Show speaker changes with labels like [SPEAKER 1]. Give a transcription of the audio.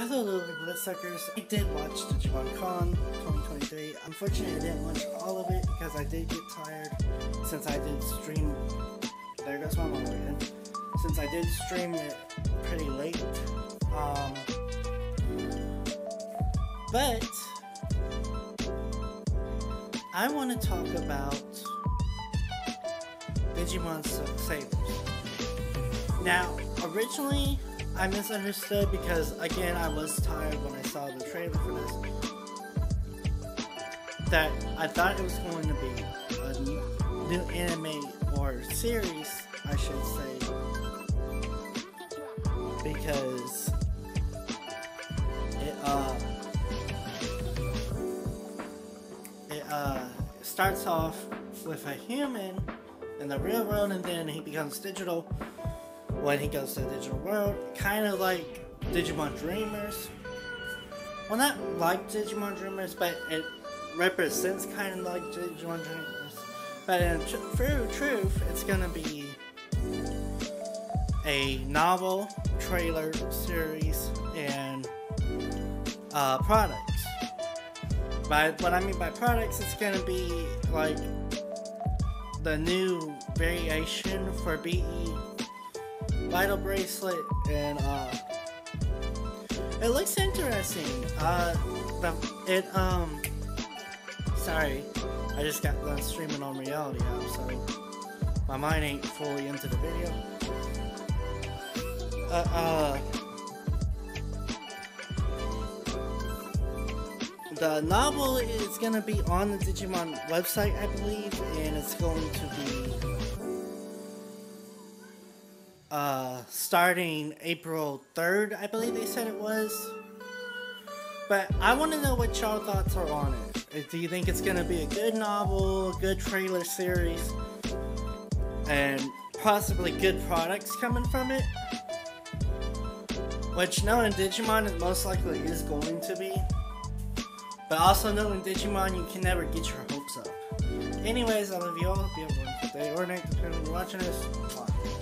[SPEAKER 1] Hello, little bloodsuckers. I did watch Digimon Con 2023. Unfortunately, I didn't watch all of it because I did get tired since I did stream. There goes my mom again. Since I did stream it pretty late. Um, but I want to talk about Digimon Seekers. Now, originally, I misunderstood because, again, I was tired when I saw the trailer for this. That I thought it was going to be a new anime or series, I should say, because it uh it uh starts off with a human in the real world and then he becomes digital when he goes to the digital world. Kind of like Digimon Dreamers. Well, not like Digimon Dreamers, but it represents kind of like Digimon Dreamers. But in tr- true truth, it's gonna be a novel, trailer, series, and uh, products. By what I mean by products, it's gonna be like the new variation for BE Vital Bracelet, and uh, it looks interesting. Uh, it um, sorry, I just got done streaming on Reality app, so my mind ain't fully into the video. Uh, uh, the novel is gonna be on the Digimon website, I believe, and it's going to be uh, starting April 3rd, I believe they said it was. But I want to know what y'all thoughts are on it. Do you think it's going to be a good novel, a good trailer series, and possibly good products coming from it? Which, knowing Digimon, it most likely is going to be. But also knowing Digimon, you can never get your hopes up. Anyways, I love you all. Have a wonderful day or night, depending on watching this. Bye.